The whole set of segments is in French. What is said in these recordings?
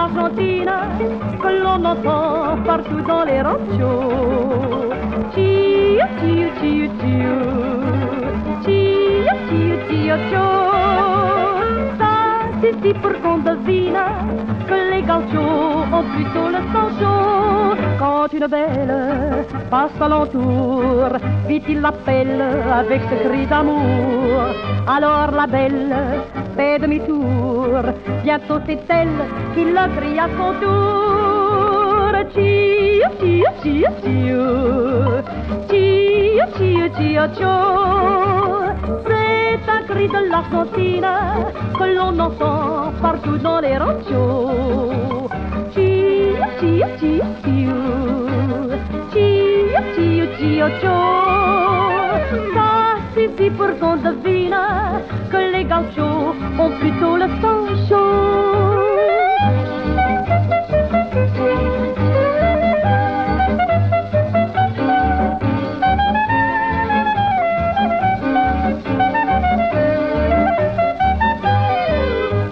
l'Argentine que l'on entend partout dans les ranchos. Tio, tio, tio, tio, tio, tio, tio, tio. Ça suffit pour qu'on devine que les gauchos ont plutôt le sang chaud. Quand une belle passe à l'entour, vite il l'appelle avec ce cri d'amour. Alors la belle fait demi-tour, bientôt c'est elle qui le crie à son tour. Tio, tio, tio, tio, tio, tio, tio. C'est un cri de l'Argentine que l'on entend partout dans les ranchos. Tio, tio, tio, tio, Ça suffit pour qu'on devine que les gauchos ont plutôt le sang chaud.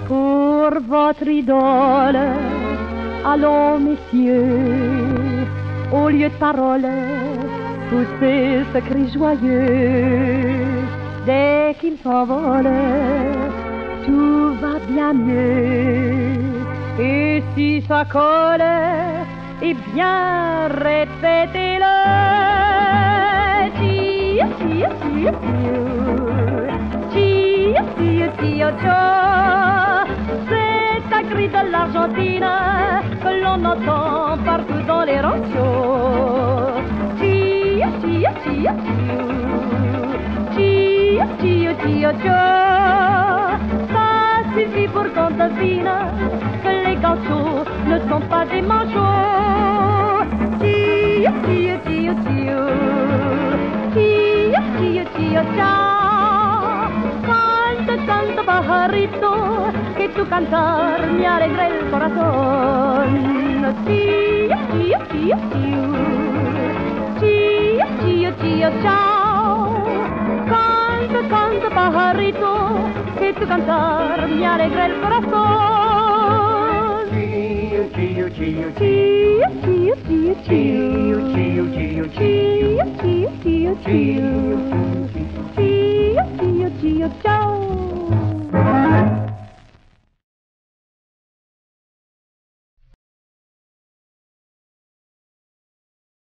Pour votre idole, allons messieurs, au lieu de parole, poussez ce cri joyeux. Dès qu'il s'envole, tout va bien mieux. Et si ça colle, eh bien répétez-le. C'est un cri de l'Argentine que l'on entend partout dans les ranchos. Tio, tio, tio, tio. Tio, tio, tio, tio. Ça suffit pour qu'on devine que les gauchos ne sont pas des manchots. Tio, tio, tio, tio. Tio, tio, tio, tio. Canta, canta, pajarito, que tu cantar me alegra el corazón. Tio, tio, tio, tio. Tio, tio, tio, chao. Canta, canta, pajarito, que tu cantar me alegra el corazón. Tio, tio, tio, Tio, tio, tio, tio. tio, tio, tio, tio, Tio, tio, tio, tio.